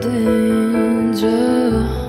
danger.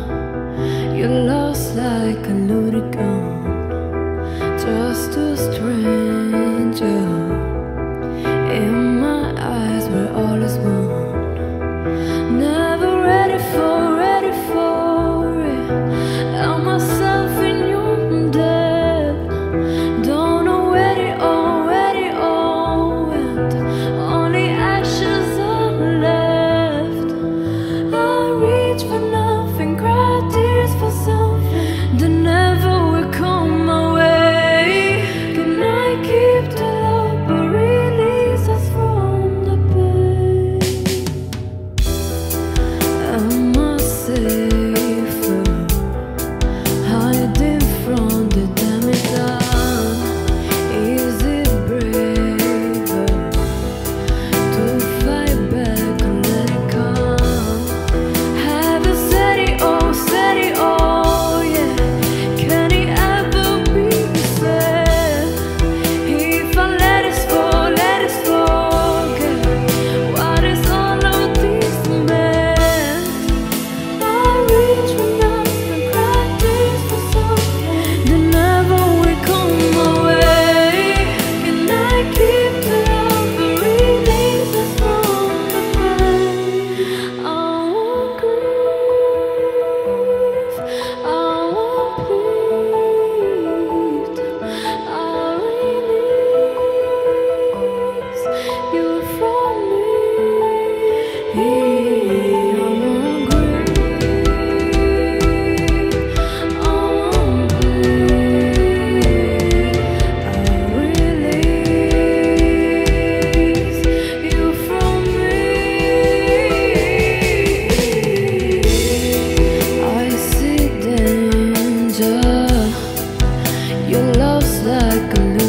love's like a